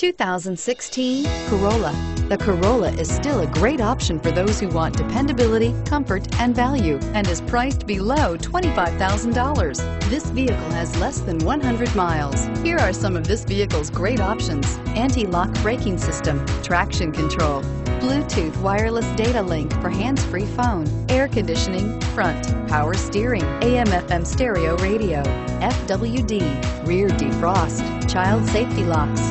2016 Corolla. The Corolla is still a great option for those who want dependability, comfort, and value, and is priced below $25,000. This vehicle has less than 100 miles. Here are some of this vehicle's great options. Anti-lock braking system, traction control, Bluetooth wireless data link for hands-free phone, air conditioning, front, power steering, AM FM stereo radio, FWD, rear defrost, child safety locks,